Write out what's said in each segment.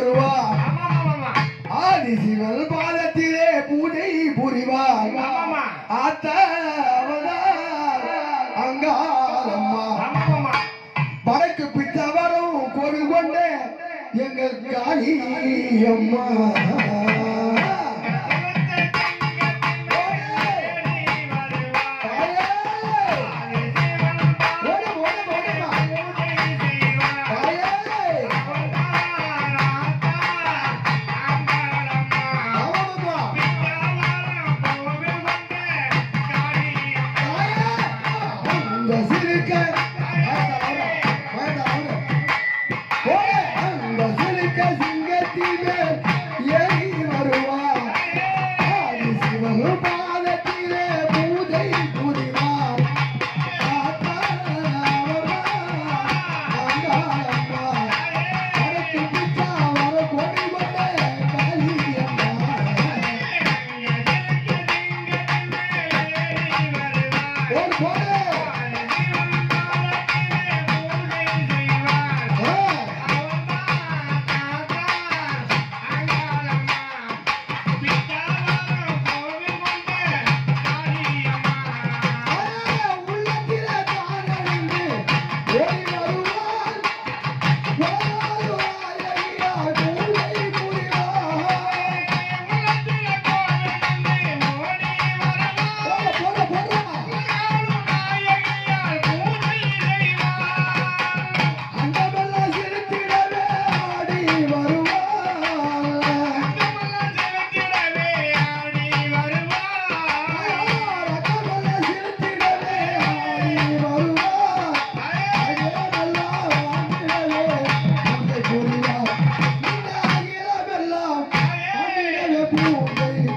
ஆமா ஆதி சிவன் பாதத்திலே பூஜை புரிவார். ஆத்த ஆமா பறக்கு பிச்சவரும் கோவில் கொண்டு எங்கள் காளி அம்மா கோவில்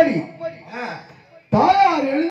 quali